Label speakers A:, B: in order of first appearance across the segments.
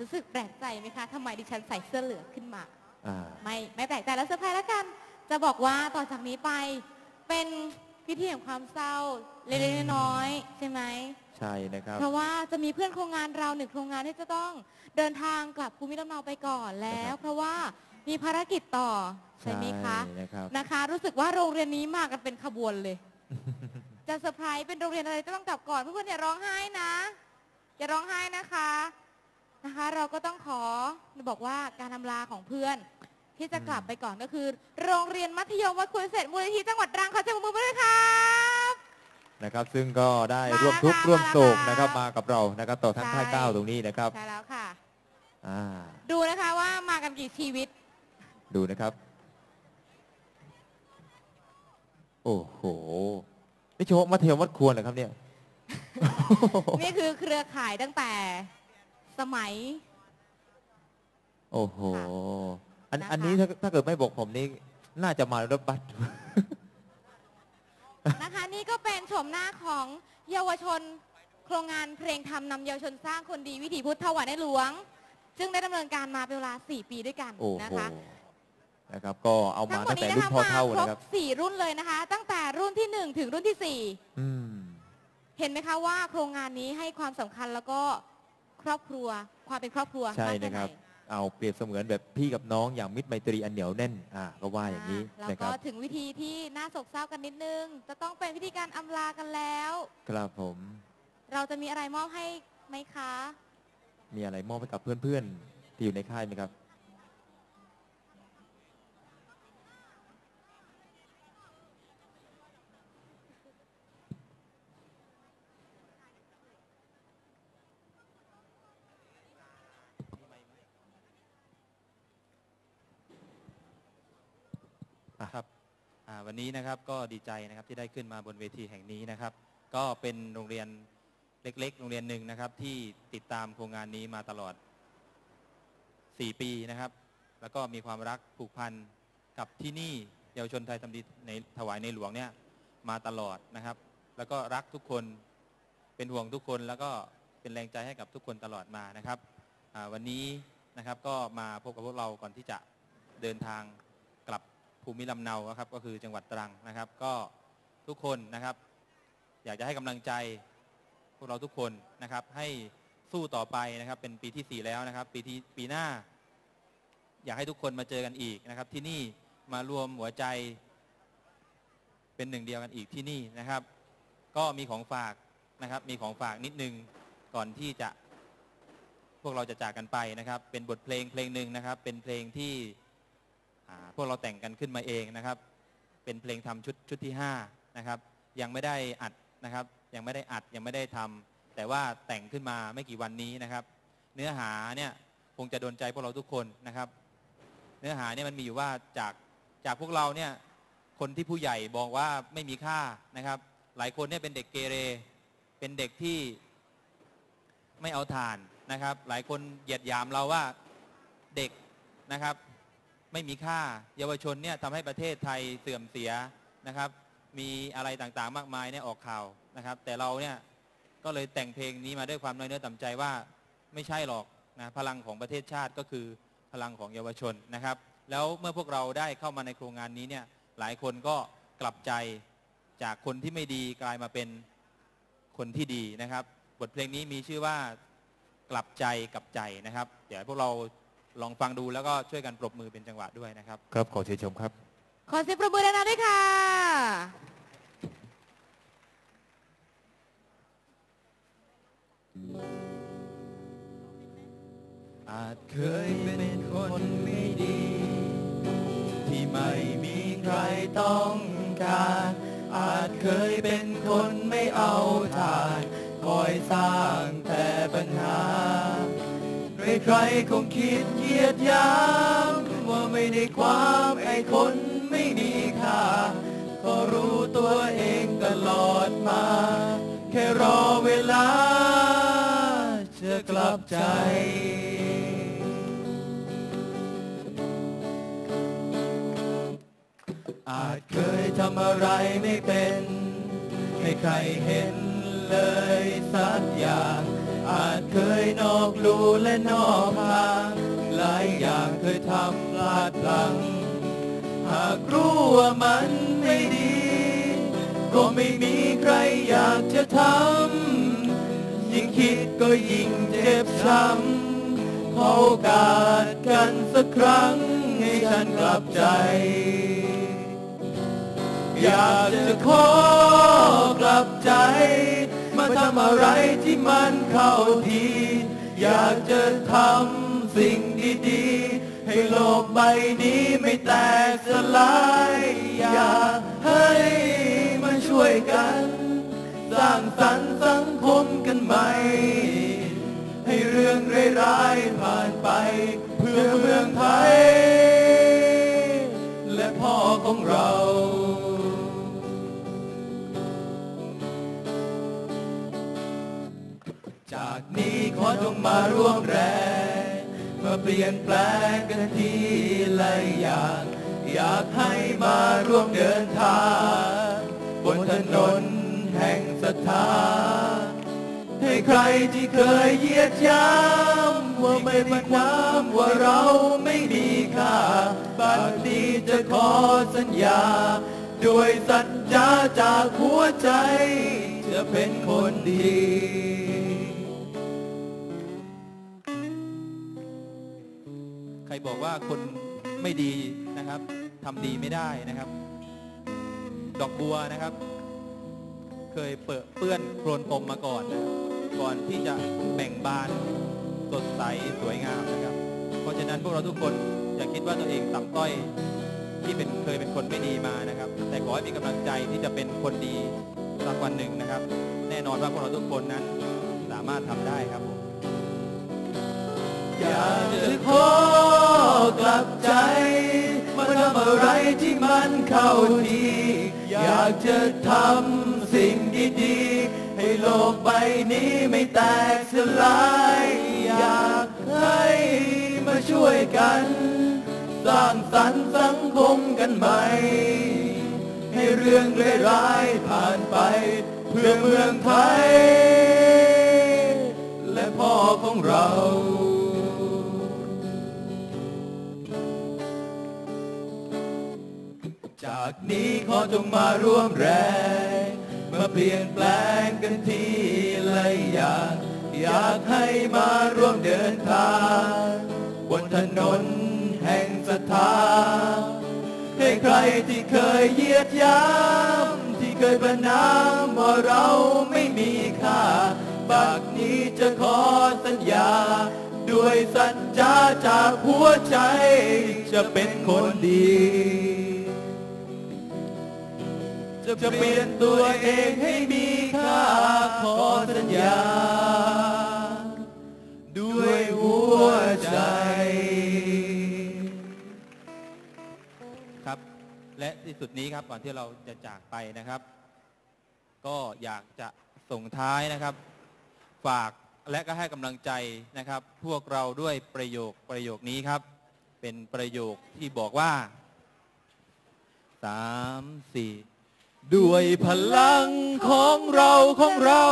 A: รู้สึกแปลกใจไหมคะทำไมดิฉันใส่เสื้อเหลืองขึ้นมา
B: อ่า
A: ไม่ไม่แปลกใจแล้วเซอร์ไพรส์แล้วกัน จะบอกว่าต่อจากนี้ไปเป็นพิธีแห่งความเศร้าเล็กๆน้อยๆใช่ไหม
B: ใช่นะครับ
A: เพราะว่าจะมีเพื่อนโครงงานเราหนึ่งโครงงานที่จะต้องเดินทางกลับภูมิลำเนาไปก่อนแล้ว
B: นะครับ
A: เพราะว่ามีภารกิจต่อใช่ไหมคะ
B: ใช่นะครับ
A: นะคะ รู้สึกว่าโรงเรียนนี้มากันเป็นขบวนเลย จะเซอร์ไพรส์เป็นโรงเรียนอะไรจะต้องกลับก่อนเพื่อนๆอย่าร้องไห้นะอย่าร้องไห้นะคะ นะคะ เราก็ต้องขอบอกว่าการอำลาของเพื่อน ที่จะกลับไปก่อนก็คือ โรงเรียนมัธยมวัดคุยเศษมูลนิธิจังหวัดตรังขอเสียงปรบมือด้วยครับ
B: นะครับ ซึ่งก็ได้
A: มา
B: ร่วมทุกข์
A: แล้วค่ะ
B: ร่วมโศก
A: มาแล้ว
B: นะครับ
A: ค่ะ
B: มากับเรานะครับ ต่อทั้ง
A: ใช่
B: ค่ายเก้าตรงนี้นะครับ
A: ใช่แล้วค่ะ
B: อ่า
A: ดูนะคะว่ามากันกี่ชีวิต
B: ดูนะครับ โอ้โหนี่โชว์มัธยมวัดควรเหรอครับเนี่ย
A: นี่คือเครือข่ายตั้งแต่ สมัย
B: โอ้โห อัน
A: นะคะ
B: อันนี้ถ้าถ้าเกิดไม่บอกผมนี่น่าจะมารถบัส
A: นะคะ นี่ก็เป็นโฉมหน้าของเยาวชนโครงงานเพลงทำนำเยาวชนสร้างคนดีวิถีพุทธถวายในหลวง ซึ่งได้ดำเนินการมาเป็นเวลา 4 ปีด้วยกัน
B: โอ้
A: นะ
B: โห
A: คะ
B: นะครับ ก็เอา
A: ทั้
B: มาง
A: หม
B: ตั้
A: ด
B: งแต่
A: นี้
B: รุ่
A: นะ
B: น
A: คะ
B: พ่อ
A: มา
B: เท่า
A: คร
B: นะ
A: บ
B: ครับ
A: 4รุ่นเลยนะคะ ตั้งแต่รุ่นที่ 1 ถึงรุ่นที่
B: อืม
A: 4 เห็นไหมคะว่าโครงงานนี้ให้ความสำคัญแล้วก็ ครอบครัว ความเป็นครอบครัว
B: ใช่
A: มากแนะ
B: ครับ
A: ไห
B: เอาเปรียบเสมือนแบบพี่กับน้องอย่างมิตรไมตรีอันเหนียวแน่นอ่าก็ว่าอย่างนี้
A: แล้ว
B: นะค
A: ก็
B: รับ
A: ถึงวิธีที่น่าโศกเศร้ากันนิดนึง จะต้องเป็นวิธีการอำลากันแล้ว
B: ครับผม
A: เราจะมีอะไรมอบให้ไหมคะ
B: มีอะไรมอบให้กับเพื่อนๆที่อยู่ในค่ายไหมครับ
C: ครับอ่าวันนี้นะครับก็ดีใจนะครับที่ได้ขึ้นมาบนเวทีแห่งนี้นะครับ ก็เป็นโรงเรียนเล็ก ๆ โรงเรียนหนึ่งนะครับที่ติดตามโครงงานนี้มาตลอด 4 ปีนะครับ แล้วก็มีความรักผูกพันกับที่นี่เยาวชนไทยทำดีในถวายในหลวงเนี่ยมาตลอดนะครับ แล้วก็รักทุกคนเป็นห่วงทุกคนแล้วก็เป็นแรงใจให้กับทุกคนตลอดมานะครับอ่าวันนี้นะครับก็มาพบกับพวกเราก่อนที่จะเดินทางกลับ ภูมิลำเนาครับก็คือจังหวัดตรังนะครับ ก็ทุกคนนะครับ อยากจะให้กำลังใจพวกเราทุกคนนะครับ ให้สู้ต่อไปนะครับ เป็นปีที่ 4 แล้วนะครับ ปีที่ปีหน้า อยากให้ทุกคนมาเจอกันอีกนะครับ ที่นี่มารวมหัวใจ เป็นหนึ่งเดียวกันอีกที่นี่นะครับ ก็มีของฝากนะครับ มีของฝากนิดนึงก่อนที่จะพวกเราจะจากกันไปนะครับ เป็นบทเพลงเพลงหนึ่งนะครับ เป็นเพลงที่ พวกเราแต่งกันขึ้นมาเองนะครับ เป็นเพลงทำชุดชุดที่5นะครับ ยังไม่ได้อัดนะครับ ยังไม่ได้อัดยังไม่ได้ทำแต่ว่าแต่งขึ้นมาไม่กี่วันนี้นะครับ เนื้อหาเนี่ยคงจะโดนใจพวกเราทุกคนนะครับ เนื้อหาเนี่ยมันมีอยู่ว่าจากจากพวกเราเนี่ยคนที่ผู้ใหญ่บอกว่าไม่มีค่านะครับ หลายคนเนี่ยเป็นเด็กเกเร เป็นเด็กที่ไม่เอาทานนะครับ หลายคนเหยียดยามเราว่าเด็กนะครับ ไม่มีค่า เยาวชนเนี่ยทำให้ประเทศไทยเสื่อมเสียนะครับ มีอะไรต่างๆมากมายเนี่ยออกข่าวนะครับ แต่เราเนี่ยก็เลยแต่งเพลงนี้มาด้วยความน้อยเนื้อต่ำใจว่าไม่ใช่หรอกนะพลังของประเทศชาติก็คือพลังของเยาวชนนะครับ แล้วเมื่อพวกเราได้เข้ามาในโครงงานนี้เนี่ยหลายคนก็กลับใจจากคนที่ไม่ดีกลายมาเป็นคนที่ดีนะครับ บทเพลงนี้มีชื่อว่ากลับใจกับใจนะครับ เดี๋ยวพวกเรา ลองฟังดูแล้วก็ช่วยกันปรบมือเป็นจังหวะด้วยนะครับ
B: ครับขอเชิญชมครับ
A: ขอเสียงปรบมือดังๆด้วยค่ะ
C: อาจเคยเป็นคนไม่ดี ที่ไม่มีใครต้องการ อาจเคยเป็นคนไม่เอาทาน คอยสร้างแต่ปัญหา ใครๆคงคิดเยียดยามว่าไม่ได้ความไอ้คนไม่มีค่าก็รู้ตัวเองตลอดมา แค่รอเวลาจะกลับใจอาจเคยทำอะไรไม่เป็น ให้ใครเห็นเลยสักอย่าง อา
D: จเคยนอกลูและนอกทางหลายอย่างเคยทำพลาดพลั้งหากรู้ว่ามันไม่ดี ก็ไม่มีใครอยากจะทำยิ่งคิดก็ยิ่งเจ็บช้ำขอโอกาสกันสักครั้งให้ฉันกลับใจ อยากจะขอกลับใจ ทำอะไรที่มันเข้าที อยากจะทำสิ่งดีๆ ให้โลกใบนี้ไม่แตกสลาย อยากให้มาช่วยกัน สร้างสรรค์สังคมกันใหม่ ให้เรื่องร้ายๆผ่านไป เพื่อเมืองไทย และพ่อของเรา จากนี้ขอจงมาร่วมแรงมาเปลี่ยนแปลงกันทีละอย่าง อยากให้มาร่วมเดินทาง บนถนนแห่งศรัทธาให้ใครที่เคยเยียดย้ำว่าไม่มีความว่าเราไม่มีค่าบัดนี้จะขอสัญญา ด้วยสัจจาจากหัวใจ จะเป็นคนดี ครบอกว่าคนไม่ดีนะครับทำดีไม่ได้นะครับ ดอกบัวนะครับ เคยเปิดเปื้อนโคลนตมมาก่อนนะก่อนที่จะแบ่งบานสดใสสวยงามนะครับ เพราะฉะนั้นพวกเราทุกคนอย่าคิดว่าตัวเองต่ำต้อยที่เป็นเคยเป็นคนไม่ดีมานะครับ แต่ขอให้มีกำลังใจที่จะเป็นคนดีสักวันหนึ่งนะครับ แน่นอนว่าพวกเราทุกคนนั้นสามารถทำได้ครับผมอยากจะขอ กลับใจมาทำอะไรที่มันเข้าทีอยากจะทำสิ่งดีๆให้โลกใบนี้ไม่แตกสลายอยากให้มาช่วยกัน สร้างสรรค์สังคมกันใหม่ ให้เรื่องเลวร้ายผ่านไป เพื่อเมืองไทย และพ่อของเราากนี้ขอจงมาร่วมแรง มาเปลี่ยนแปลงกันทีละอย่าง อยากให้มาร่วมเดินทาง บนถนนแห่งศรัทธาให้ใครที่เคยเยียดย้ำที่เคยประนามว่าเราไม่มีค่าบัดนี้จะขอสัญญา ด้วยสัจจาจากหัวใจจะเป็นคนดี จะเปลี่ยนตัวเองให้มีค่าขอสัญญา ด้วยหัวใจ ครับ และที่สุดนี้ครับก่อนที่เราจะจากไปนะครับ ก็อยากจะส่งท้ายนะครับ ฝากและก็ให้กำลังใจนะครับ พวกเราด้วยประโยคประโยคนี้ครับ เป็นประโยคที่บอกว่าสามสี่ ด้วยพลังของเราของเรา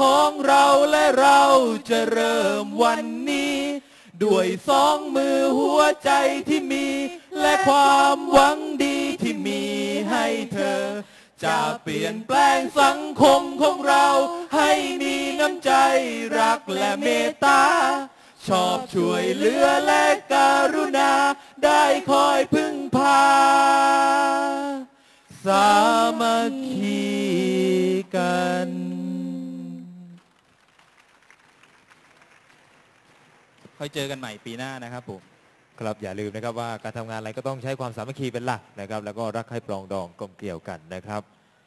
D: ของเราและเราจะเริ่มวันนี้ ด้วยสองมือหัวใจที่มี และความหวังดีที่มีให้เธอ จะเปลี่ยนแปลงสังคมของเรา ให้มีน้ำใจรักและเมตตา ชอบช่วยเหลือและการุณา ได้คอยพึ่งพาสา มัคคีกัน ค่อยเจอกันใหม่ปีหน้านะครับผม
B: ครับอย่าลืมนะครับว่าการทำงานอะไรก็ต้องใช้ความสามัคคีเป็นหลักนะครับ แล้วก็รักให้ปลองดองกลมเกลี่ยวกันนะครับ